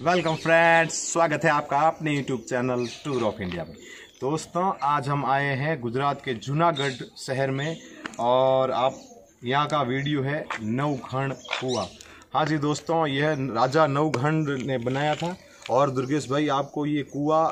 Welcome friends स्वागत है आपका अपने YouTube channel tour of India में। दोस्तों, आज हम आए हैं गुजरात के जूनागढ़ शहर में और आप यहाँ का वीडियो है नवखंड कुआ। हाँ जी दोस्तों, यह राजा नवखंड ने बनाया था और दुर्गेश भाई, आपको ये कुआ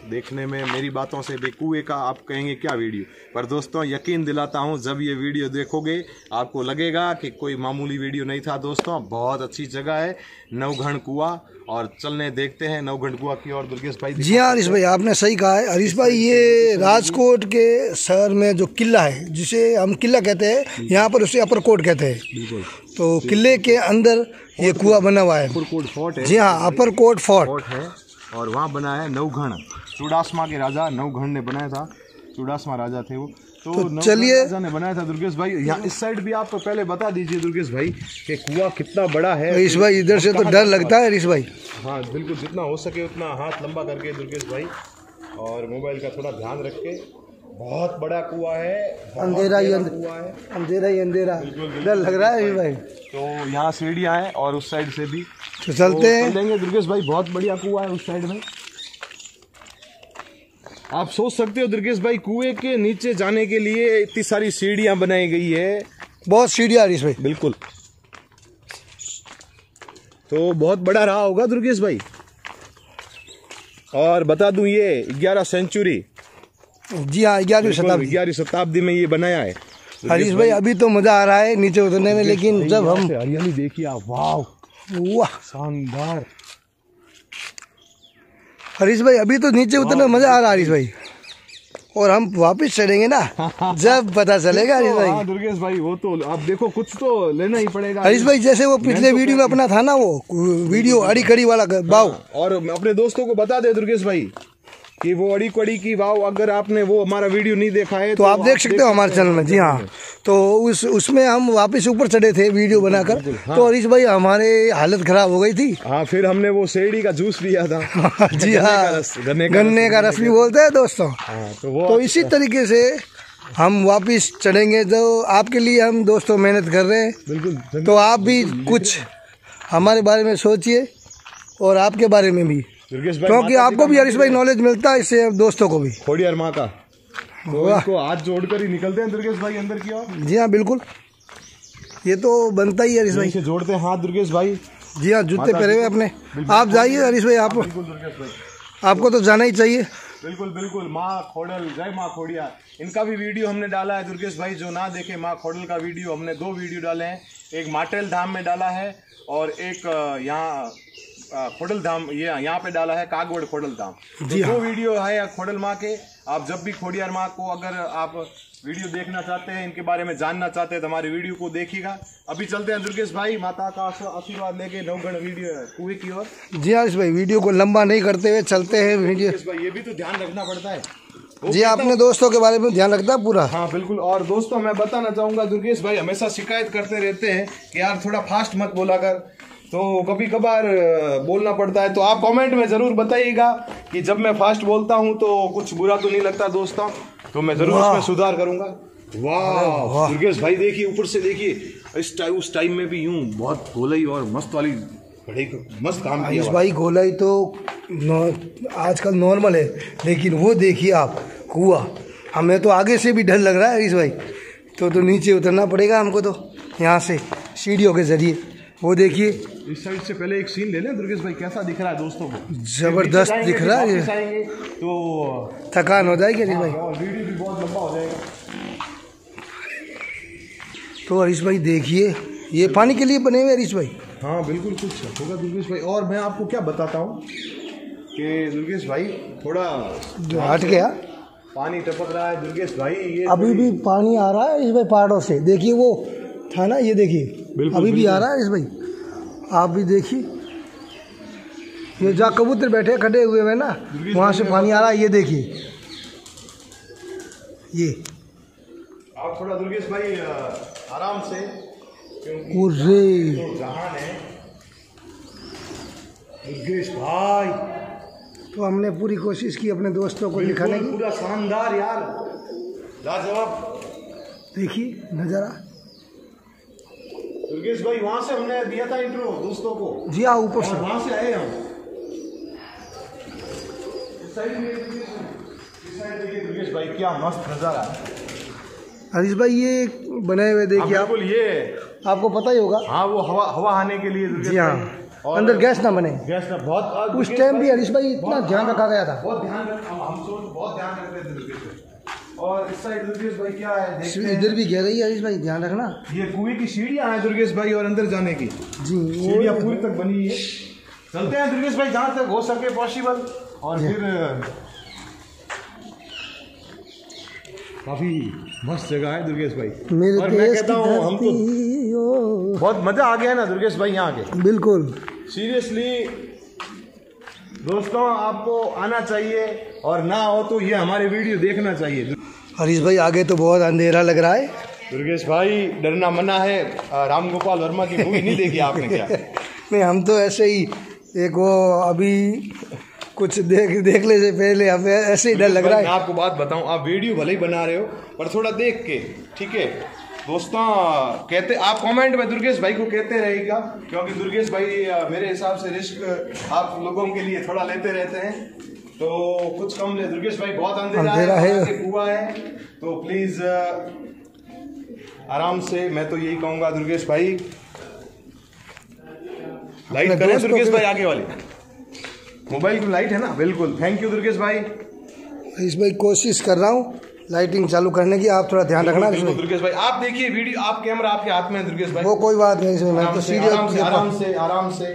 देखने में मेरी बातों से भी कुएँ का आप कहेंगे क्या वीडियो? पर दोस्तों यकीन दिलाता हूँ जब ये वीडियो देखोगे आपको लगेगा कि कोई मामूली वीडियो नहीं था दोस्तों। बहुत अच्छी जगह है नवघण कुआ और चलने देखते हैं नवघण कुआ की और दुर्गेश भाई जी हाँ हरीश भाई आपने सही कहा है। हरीश भाई ये राजकोट के शहर में जो किला है जिसे हम किला कहते हैं यहाँ पर उसे अपर कोट कहते हैं। बिल्कुल। तो किले के अंदर ये कुआ बना हुआ है। कोट फोर्ट जी हाँ अपर कोट फोर्ट फोर्ट है। और वहाँ बना है नवघण। चुड़ासमा के राजा नवघण ने बनाया था। चुड़ासमा राजा थे वो। तो, तो चलिए- राजा ने बनाया था दुर्गेश भाई। यहाँ इस साइड भी आपको पहले बता दीजिए दुर्गेश भाई कि कुआ कितना बड़ा है। इस भाई इधर से तो डर लगता है रिश भाई। हाँ बिल्कुल जितना हो सके उतना हाथ लंबा करके दुर्गेश भाई और मोबाइल का थोड़ा ध्यान रख के बहुत बड़ा कुआ है अंधेरा ही अंधेरा। है। अंधेरा ही अंधेरा। डर लग रहा है भाई। तो यहाँ सीढ़ियाँ हैं और उस साइड से भी। तो चलते तो हैं। चलेंगे दुर्गेश भाई बहुत बढ़िया कुआ है उस साइड में। आप सोच सकते हो दुर्गेश भाई कुएँ के नीचे जाने के लिए इतनी सारी सीढ़ियाँ बनाई गई है। बहुत सीढ़िया हरीश भाई बिल्कुल। तो बहुत बड़ा रहा होगा दुर्गेश भाई। और बता दूँ ये ग्यारह सेंचुरी। जी हाँ ग्यारहवीं शताब्दी। ग्यारहवीं शताब्दी में ये बनाया है। हरीश भाई अभी तो मज़ा आ रहा है नीचे उतरने में लेकिन जब हम हरियाली देखिए वाह वाह। शानदार। हरीश भाई अभी तो नीचे उतरने में मज़ा आ रहा है हरीश भाई। और हम वापस चढ़ेंगे ना जब पता चलेगा हरीश भाई। हाँ दुर्गेश भाई वो तो आप देखो कुछ तो लेना ही पड़ेगा। हरीश भाई जैसे वो पिछले वीडियो में अपना था ना वो वीडियो अड़ी कड़ी वाला बाव और अपने दोस्तों को बता दे दुर्गेश भाई। कि वो अड़ी कड़ी की वाव अगर आपने वो हमारा वीडियो नहीं देखा है तो तो आप देख सकते हो हमारे चैनल में जी हाँ। तो उस उसमें हम वापस ऊपर चढ़े थे वीडियो बनाकर। तो हरीश भाई हमारे हालत खराब हो गई थी। हाँ फिर हमने वो शेरडी का जूस पिया था। जी हाँ। गन्ने का गन्ने का रस भी बोलते हैं दोस्तों। हाँ तो तो इसी तरीके से हम वापस चढ़ेंगे। तो आपके लिए हम दोस्तों मेहनत कर रहे हैं। बिल्कुल तो आप भी कुछ हमारे बारे में सोचिए और आपके बारे में भी। क्योंकि आपको भी हरीश भाई नॉलेज मिलता है इससे दोस्तों को भी। खोड़ियार माँ का। तो इसको हाथ जोड़कर ही निकलते हैं दुर्गेश भाई अंदर की ओर। जी हाँ बिल्कुल। ये तो बनता ही है हरीश भाई। इसे जोड़ते हैं हाथ दुर्गेश भाई। जी हाँ जूते पहने हुए अपने। आप जाइए हरीश भाई आप आपको तो जाना ही चाहिए। बिल्कुल बिल्कुल माँ खोडल जय माँ खोड़िया। इनका भी वीडियो हमने डाला है दुर्गेश भाई जो ना देखे माँ खोडल का वीडियो हमने दो वीडियो डाले हैं। एक माटेल धाम में डाला है और एक यहाँ खोडल धाम ये यहाँ पे डाला है कागवड़ खोडल धाम तो जी दो वीडियो है खोडल माँ के आप जब भी खोडियार माँ को अगर आप वीडियो देखना चाहते हैं इनके बारे में जानना चाहते हैं तो हमारे वीडियो को देखिएगा। अभी चलते हैं दुर्गेश भाई माता का आशीर्वाद- लेके नवगढ़ वीडियो कुएँ की ओर। जी हाँ भाई वीडियो को लंबा नहीं करते हुए चलते हैं वीडियो। भाई ये भी तो ध्यान रखना पड़ता है। जी हाँ, अपने दोस्तों के बारे में ध्यान रखता है पूरा। हाँ बिल्कुल। और दोस्तों मैं बताना चाहूँगा दुर्गेश भाई हमेशा शिकायत करते रहते हैं कि यार थोड़ा फास्ट मत बोला कर। तो कभी कभार बोलना पड़ता है तो आप कमेंट में ज़रूर बताइएगा कि जब मैं फास्ट बोलता हूँ तो कुछ बुरा तो नहीं लगता दोस्तों? तो मैं ज़रूर उसमें सुधार करूँगा। वाह दुर्गेश भाई देखिए ऊपर से देखिए इस टाइम उस टाइम में भी यूँ बहुत गोलई और मस्त वाली मस्त काम किया भाई गोलाई तो आजकल नॉर्मल है लेकिन वो देखिए आप कुआ हमें तो आगे से भी डर लग रहा है हरीश भाई। तो तो नीचे उतरना पड़ेगा हमको तो यहाँ से सीढ़ियों के ज़रिए। वो देखिए। इस साइड से पहले एक सीन ले लें दुर्गेश भाई कैसा दिख रहा है दोस्तों को ज़बरदस्त दिख रहा है तो थकान हो जाएगी हरीश भाई। वीडियो भी बहुत लंबा हो जाएगा। तो हरीश भाई देखिए ये पानी के लिए बने हुए हरीश भाई? हाँ बिल्कुल कुछ होगा दुर्गेश भाई। और मैं आपको क्या बताता हूँ कि दुर्गेश भाई थोड़ा जो हट गया। पानी टपक रहा है। दुर्गेश भाई ये अभी भी पानी आ रहा है इस भाई पहाड़ों से। देखिए वो था ना ये देखिए। बिल्कुल, अभी भी आ रहा है इस भाई? आप भी देखिए। ये जहाँ कबूतर बैठे खड़े हुए हैं ना वहाँ से पानी आ रहा है ये देखिए। ये। आप थोड़ा दुर्गेश भाई आराम से क्योंकि तो जहान है दुर्गेश भाई। तो हमने पूरी कोशिश की अपने दोस्तों को दिखाने की। पूरा शानदार यार। लाजवाब। देखिए नज़ारा। योगेश भाई वहाँ से हमने दिया था इंटरव्यू दोस्तों को। जी हाँ ऊपर से। वहाँ से आए हम। हरीश भाई ये बनाए हुए देखिए हाँ, आप। ये। आपको पता ही होगा। हाँ वो हवा हवा आने के लिए जी हाँ। अंदर गैस ना बने। गैस ना बहुत उस टाइम भी हरीश भाई इतना ध्यान हाँ, रखा गया था। बहुत ध्यान हम सोच बहुत ध्यान रखते थे और इस साइड दुर्गेश भाई क्या है? देखते हैं। इधर भी गहराई है हरीश भाई ध्यान रखना। ये कुएँ की सीढ़ियाँ हैं दुर्गेश भाई और अंदर जाने की। जी सीढ़ियाँ पूरी तक बनी है। चलते हैं दुर्गेश भाई जहाँ तक हो सके पॉसिबल और फिर काफ़ी मस्त जगह है दुर्गेश भाई। मेरे और मैं कहता हूँ हम तो बहुत मज़ा आ गया है ना दुर्गेश भाई यहाँ के। बिल्कुल। सीरियसली दोस्तों आपको आना चाहिए। और ना हो तो ये हमारे वीडियो देखना चाहिए। हरीश भाई आगे तो बहुत अंधेरा लग रहा है। दुर्गेश भाई डरना मना है। राम गोपाल वर्मा की मूवी नहीं देखी आपने क्या? नहीं हम तो ऐसे ही एक वो अभी कुछ देख देखने से पहले हमें ऐसे ही डर लग रहा है। मैं है आपको बात बताऊँ आप वीडियो भले ही बना रहे हो पर थोड़ा देख के ठीक है? दोस्तों कहते आप कमेंट में दुर्गेश भाई को कहते रहेगा क्योंकि दुर्गेश भाई मेरे हिसाब से रिस्क आप लोगों के लिए थोड़ा लेते रहते हैं। तो कुछ कम ले दुर्गेश भाई बहुत अंधेरा, अंधेरा है, है। कुआँ है। तो प्लीज़ आराम से मैं तो यही कहूँगा दुर्गेश भाई। लाइट करें दुर्गेश भाई आगे वाली। मोबाइल की लाइट है ना? बिल्कुल। थैंक यू दुर्गेश भाई। हरीश भाई कोशिश कर रहा हूँ लाइटिंग चालू करने की आप थोड़ा ध्यान रखना इसमें। दुर्गेश भाई। आप देखिए वीडियो आप कैमरा आपके हाथ में है दुर्गेश भाई। वो कोई बात नहीं इसमें मैं तो से आराम से आराम से आराम से।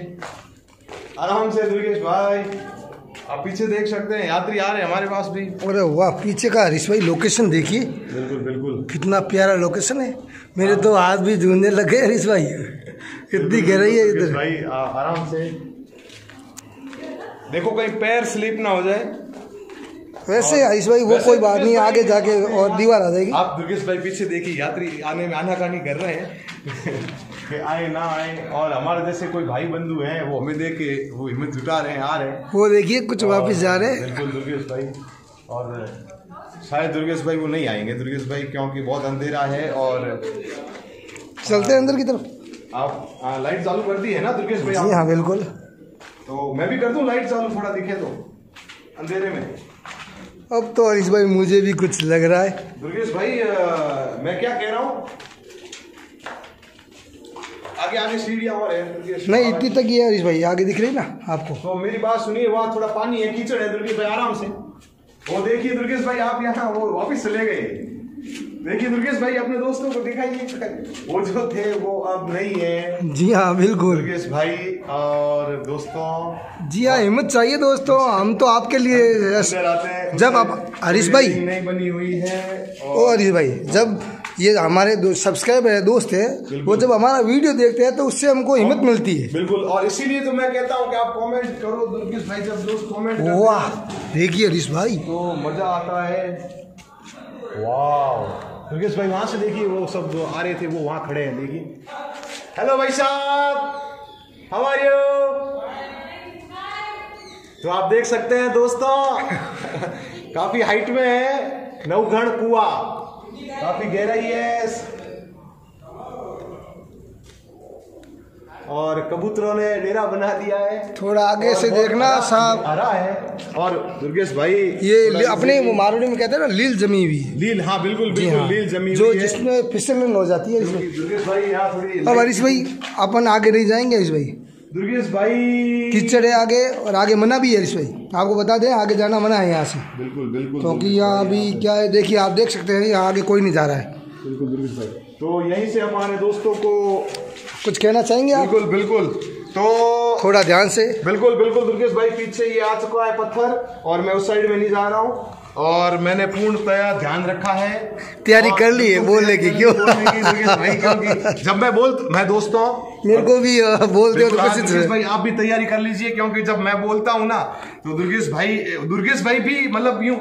आराम से दुर्गेश भाई। आप पीछे देख सकते हैं यात्री आ रहे हैं हमारे पास भी। अरे वाह पीछे का हरीश भाई लोकेशन देखिए। बिल्कुल बिल्कुल। कितना प्यारा लोकेशन है। मेरे तो हाथ भी झूमने लगे हरीश भाई। इतनी गहराई है इधर। भाई आराम से। देखो कहीं पैर स्लिप ना हो जाए। वैसे हरीश भाई वो कोई बात नहीं आगे जाके और दीवार आ जाएगी। आप दुर्गेश भाई पीछे देखिए यात्री आने में आनाकानी कर रहे हैं। कि आए ना आए और हमारे जैसे कोई भाई बंधु हैं वो हमें देख के वो हिम्मत जुटा रहे हैं आ रहे हैं। वो देखिए कुछ वापस जा रहे हैं। बिल्कुल दुर्गेश भाई। और शायद दुर्गेश भाई वो नहीं आएँगे दुर्गेश भाई क्योंकि बहुत अंधेरा है और चलते हैं अंदर की तरफ़। आप लाइट चालू कर दी है ना दुर्गेश भाई जी हाँ बिल्कुल। तो मैं भी कर दूँ लाइट चालू थोड़ा दिखे तो अंधेरे में? अब तो हरीश भाई मुझे भी कुछ लग रहा है। दुर्गेश भाई आ, मैं क्या कह रहा हूँ? आगे आगे सीढ़ियाँ और है नहीं इतनी तक ही है हरीश भाई आगे दिख रही ना आपको? तो मेरी बात सुनिए वहाँ थोड़ा पानी है कीचड़ है दुर्गेश भाई आराम से। वो देखिए दुर्गेश भाई आप यहाँ वो वापिस चले गए। देखिए दुर्गेश भाई अपने दोस्तों को दिखाइए। वो जो थे वो अब नहीं है। जी हाँ बिल्कुल। दुर्गेश भाई और दोस्तों जी हाँ हिम्मत चाहिए दोस्तों। हम तो आपके लिए जब आप हरीश भाई। नहीं बनी हुई है ओ हरीश भाई जब ये हमारे दो सब्सक्राइबर है दोस्त है वो जब हमारा वीडियो देखते हैं तो उससे हमको हिम्मत मिलती है। बिल्कुल। और इसीलिए तो मैं कहता हूँ कि आप कमेंट करो दुर्गेश भाई जब दोस्त कमेंट वाह देखिए हरीश भाई। तो मज़ा आता है। वाह। दुर्गेश भाई वहाँ से देखिए, वो सब जो आ रहे थे, वो वहाँ खड़े हैं, देखिए। हेलो भाई साहब। हाउ आर यू तो आप देख सकते हैं, दोस्तों, काफ़ी हाइट में है नवघण कुआ। काफ़ी गहराई है और कबूतरों ने डेरा बना दिया है। थोड़ा आगे से देखना साहब। हरा है। और दुर्गेश भाई ये अपने मारोड़ी में कहते हैं ना लील जमी हुई लील हाँ बिल्कुल बिल्कुल हाँ। लील जमी जो जिसमें फिसलन हो जाती है इसमें। दुर्गेश भाई यहाँ थोड़ी अब हरीश भाई अपन आगे नहीं जाएँगे हरीश भाई। दुर्गेश भाई कीचड़ है आगे और आगे मना भी है हरीश भाई। आपको बता दें आगे जाना मना है यहाँ से। बिल्कुल बिल्कुल क्योंकि यहाँ अभी क्या है देखिए आप देख सकते हैं यहाँ आगे कोई नहीं जा रहा है। बिल्कुल दुर्गेश भाई। तो यहीं से हमारे दोस्तों को कुछ कहना चाहेंगे आप? बिल्कुल बिल्कुल। तो थोड़ा ध्यान से। बिल्कुल बिल्कुल दुर्गेश भाई पीछे ये आ चुका है पत्थर और मैं उस साइड में नहीं जा रहा हूँ। और मैंने पूर्णतया ध्यान रखा है। तैयारी कर ली है बोलने की, क्यों? जब मैं बोल मैं दोस्तों मेरे को भी बोल दो तो भाई आप भी तैयारी कर लीजिए क्योंकि जब मैं बोलता हूँ ना तो दुर्गेश भाई दुर्गेश भाई भी मतलब यूँ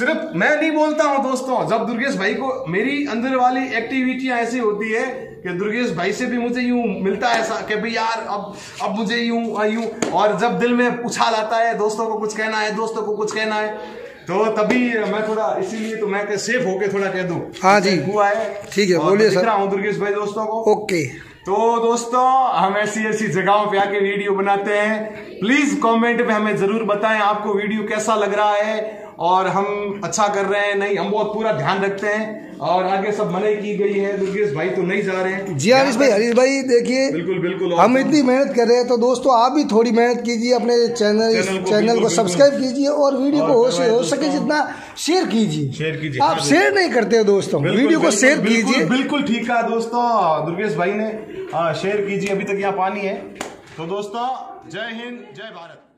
सिर्फ़ मैं नहीं बोलता हूँ दोस्तों जब दुर्गेश भाई को मेरी अंदर वाली एक्टिविटियाँ ऐसी होती है कि दुर्गेश भाई से भी मुझे यूँ मिलता है ऐसा कि भाई यार अब अब मुझे यूँ यूँ और जब दिल में उछाल आता है दोस्तों को कुछ कहना है दोस्तों को कुछ कहना है तो तभी मैं थोड़ा इसीलिए तो मैं सेफ़ होके थोड़ा कह दूँ हाँ जी। हुआ है ठीक है, बोलिए सर। हूँ दुर्गेश भाई दोस्तों को ओके तो दोस्तों हम ऐसी ऐसी जगहों पे आके वीडियो बनाते हैं प्लीज़ कमेंट में हमें ज़रूर बताएँ आपको वीडियो कैसा लग रहा है और हम अच्छा कर रहे हैं नहीं हम बहुत पूरा ध्यान रखते हैं और आगे सब मनाई की गई है। दुर्गेश भाई तो नहीं जा रहे हैं। जी हरीश भाई हरीश भाई देखिए बिल्कुल बिल्कुल हम इतनी मेहनत कर रहे हैं तो दोस्तों आप भी थोड़ी मेहनत कीजिए अपने चैनल चैनल को चैनल को सब्सक्राइब कीजिए और वीडियो को हो से हो सके जितना शेयर कीजिए। शेयर कीजिए, आप हाँ, शेयर नहीं करते हो दोस्तों वीडियो को शेयर कीजिए। बिल्कुल ठीक कहा दोस्तों दुर्गेश भाई ने। हाँ, शेयर कीजिए अभी तक यहाँ पानी है। तो दोस्तों जय हिंद जय भारत।